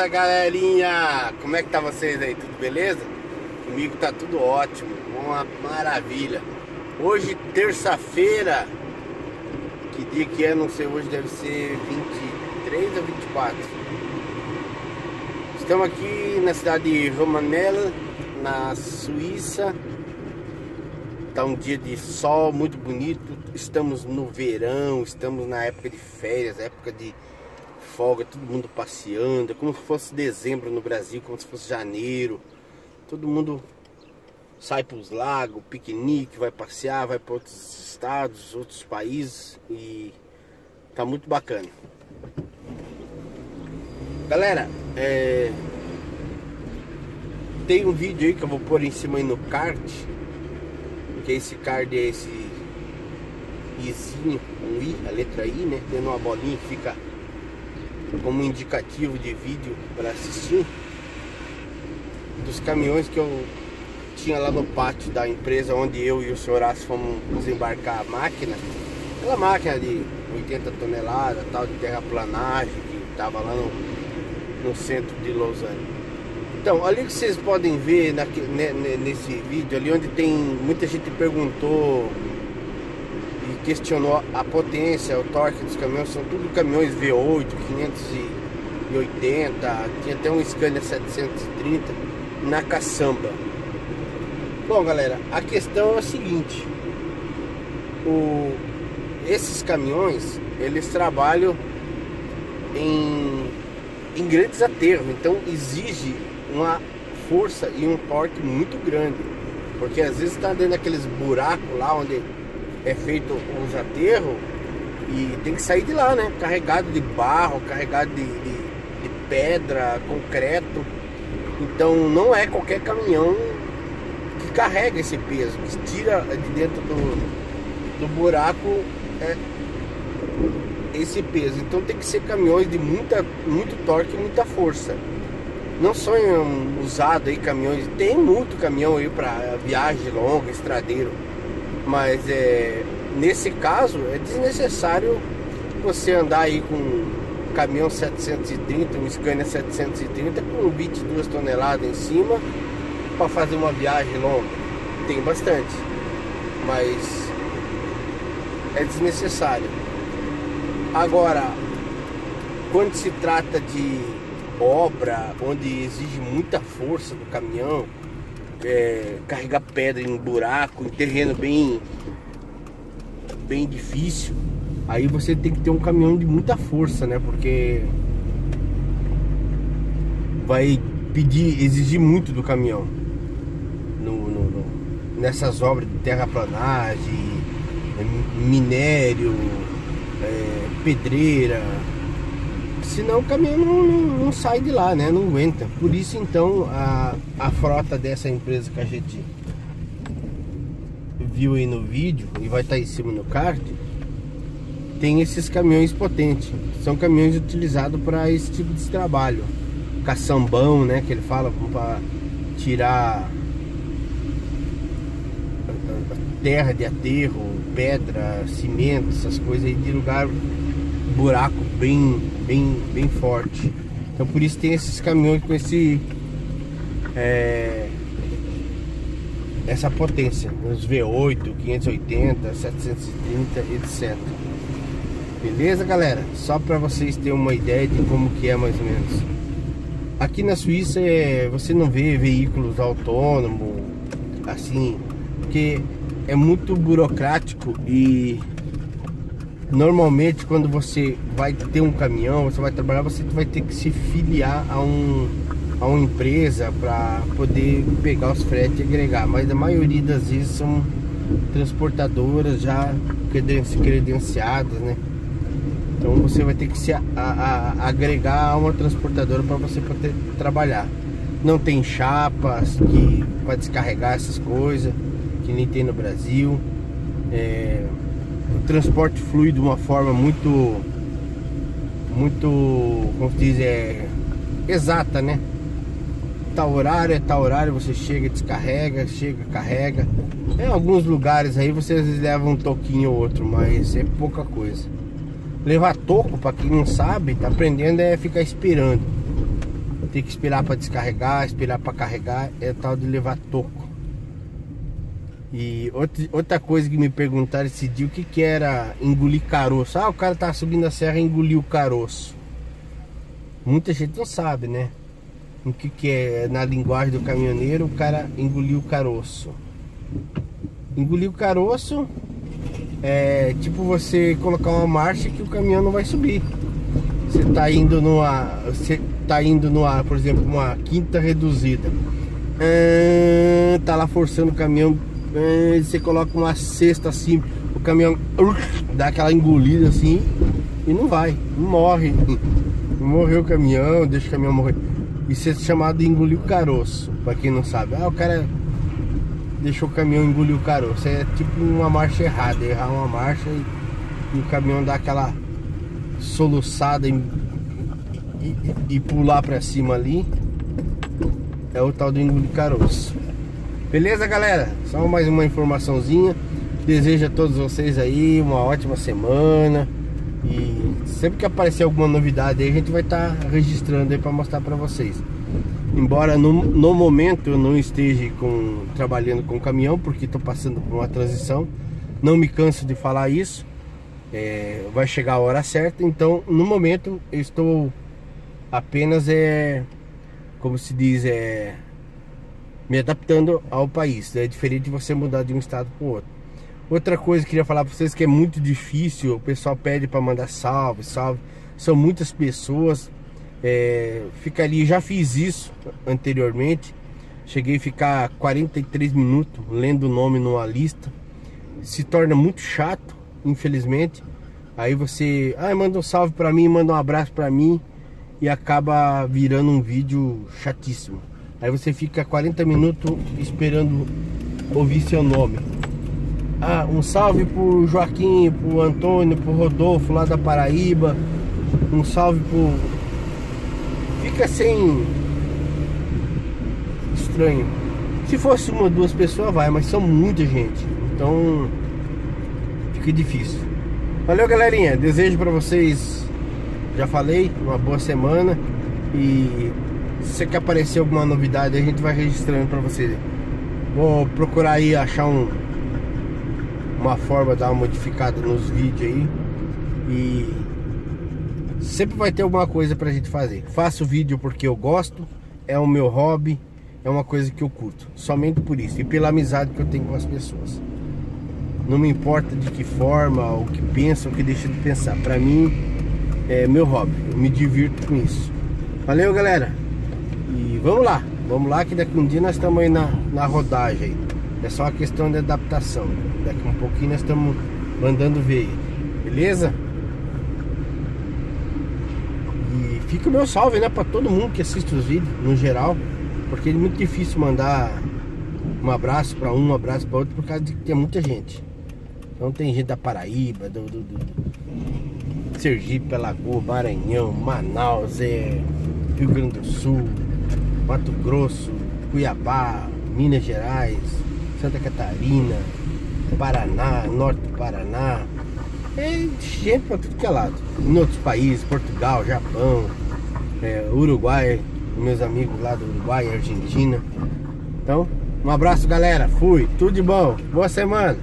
Beleza, galerinha? Como é que tá vocês aí? Tudo beleza? Comigo tá tudo ótimo, uma maravilha. Hoje, terça-feira, que dia que é? Não sei, hoje deve ser 23 ou 24. Estamos aqui na cidade de Romanel, na Suíça. Tá um dia de sol muito bonito. Estamos no verão, estamos na época de férias, época de folga, todo mundo passeando, é como se fosse dezembro no Brasil, como se fosse janeiro. Todo mundo sai para os lagos, piquenique, vai passear, vai para outros estados, outros países e tá muito bacana. Galera, é... tem um vídeo aí que eu vou pôr em cima aí no card, que esse card é esse izinho, um i, a letra i, né? Tendo uma bolinha que fica como indicativo de vídeo para assistir dos caminhões que eu tinha lá no pátio da empresa onde eu e o senhor Horácio fomos desembarcar a máquina. Aquela máquina de 80 toneladas tal de terraplanagem que estava lá no, no centro de Lausanne. Então ali que vocês podem ver naque, nesse vídeo ali onde tem muita gente perguntou questionou a potência, o torque dos caminhões, são tudo caminhões V8, 580, tinha até um Scania 730 na caçamba. Bom galera, a questão é a seguinte, o, esses caminhões, eles trabalham em, em grandes aterros, então exige uma força e um torque muito grande, porque às vezes está dentro daqueles buracos lá onde é feito os aterros e tem que sair de lá, né? Carregado de barro, carregado de, de, de pedra, concreto. Então não é qualquer caminhão que carrega esse peso, que tira de dentro do, do buraco é, esse peso. Então tem que ser caminhões de muita, muito torque e muita força. Não são usados aí caminhões, tem muito caminhão aí para viagem longa, estradeiro mas é, nesse caso é desnecessário você andar aí com um caminhão 730, um Scania 730 com 22 toneladas em cima para fazer uma viagem longa. Tem bastante, mas é desnecessário. Agora, quando se trata de obra onde exige muita força do caminhão, é, carregar pedra em buraco, em terreno bem, bem difícil, aí você tem que ter um caminhão de muita força, né? Porque vai pedir, exigir muito do caminhão no, no, no nessas obras de terraplanagem, minério, é, pedreira senão o caminhão não, não, não, sai de lá, né? Não aguenta. Por isso então a, a frota dessa empresa que a gente viu aí no vídeo e vai estar tá em cima no card tem esses caminhões potentes. São caminhões utilizados para esse tipo de trabalho. Caçambão, né? Que ele fala para tirar terra de aterro, pedra, cimento, essas coisas aí de lugar buraco bem, bem, bem forte. Então por isso tem esses caminhões com esse é, essa potência, os V8, 580, 730, etc. Beleza, galera? Só para vocês terem uma ideia de como que é mais ou menos. Aqui na Suíça é, você não vê veículos autônomos assim, porque é muito burocrático e Normalmente quando você vai ter um caminhão, você vai trabalhar, você vai ter que se filiar a, um, a uma empresa para poder pegar os fretes e agregar. Mas a maioria das vezes são transportadoras já credenciadas, né? Então você vai ter que se a, a, agregar a uma transportadora para você poder trabalhar. Não tem chapas que para descarregar essas coisas que nem tem no Brasil. É, o transporte flui de uma forma muito muito, como se diz, é exata, né? Tal horário é tal horário, você chega, descarrega, chega, carrega. Em alguns lugares aí você às vezes leva um toquinho ou outro, mas é pouca coisa. Levar toco, para quem não sabe, tá aprendendo é ficar esperando. Tem que esperar para descarregar, esperar para carregar, é tal de levar toco. E outra, outra coisa que me perguntaram esse dia, o que que era engolir caroço? Ah, o cara tá subindo a serra e engoliu o caroço. Muita gente não sabe, né? O que que é na linguagem do caminhoneiro, o cara engoliu o caroço. Engolir o caroço é tipo você colocar uma marcha que o caminhão não vai subir. Você tá indo numa. Você tá indo numa, por exemplo, uma quinta reduzida. Ah, tá lá forçando o caminhão. Você coloca uma cesta assim, o caminhão dá aquela engolida assim e não vai, morre. Morreu o caminhão, deixa o caminhão morrer. Isso é chamado de engolir o caroço, pra quem não sabe. Ah, o cara deixou o caminhão engolir o caroço. É tipo uma marcha errada, errar uma marcha e, e o caminhão dá aquela soluçada e, e, e pular pra cima ali. É o tal do engolir caroço. Beleza, galera? Só mais uma informaçãozinha. Desejo a todos vocês aí uma ótima semana. E sempre que aparecer alguma novidade aí, a gente vai estar tá registrando aí para mostrar para vocês. Embora no, no momento eu não esteja com, trabalhando com caminhão, porque estou passando por uma transição, não me canso de falar isso. É, vai chegar a hora certa, então no momento eu estou apenas é como se diz é me adaptando ao país. É diferente de você mudar de um estado para o outro. Outra coisa que eu queria falar para vocês que é muito difícil, o pessoal pede para mandar salve, salve. São muitas pessoas. É, fica ali, já fiz isso anteriormente. Cheguei a ficar 43 minutos lendo o nome numa lista. Se torna muito chato, infelizmente. Aí você, ah, manda um salve para mim, manda um abraço para mim e acaba virando um vídeo chatíssimo. Aí você fica 40 minutos esperando ouvir seu nome. Ah, um salve pro Joaquim, pro Antônio, pro Rodolfo lá da Paraíba. Um salve pro. Fica sem. Estranho. Se fosse uma, duas pessoas, vai, mas são muita gente. Então. Fica difícil. Valeu, galerinha. Desejo para vocês, já falei, uma boa semana. E se você quer aparecer alguma novidade, a gente vai registrando para vocês. Vou procurar aí achar um uma forma de dar uma modificada nos vídeos aí. E sempre vai ter alguma coisa pra gente fazer. Faço vídeo porque eu gosto, é o meu hobby, é uma coisa que eu curto. Somente por isso e pela amizade que eu tenho com as pessoas. Não me importa de que forma, o que pensam, o que deixam de pensar. Pra mim é meu hobby, eu me divirto com isso. Valeu, galera. Vamos lá, vamos lá que daqui um dia nós estamos aí na, na rodagem. É só uma questão de adaptação. Daqui um pouquinho nós estamos mandando ver Beleza? E fica o meu salve, né? Pra todo mundo que assiste os vídeos, no geral. Porque é muito difícil mandar um abraço pra um, um abraço pra outro, por causa de que tem muita gente. Então tem gente da Paraíba, do, do, do Sergipe, Alagoas, Maranhão, Manaus, é, Rio Grande do Sul, Mato Grosso, Cuiabá, Minas Gerais, Santa Catarina, Paraná, norte do Paraná. É gente pra tudo que é lado. Em outros países, Portugal, Japão, é, Uruguai, meus amigos lá do Uruguai, Argentina. Então, um abraço galera, fui, tudo de bom, boa semana.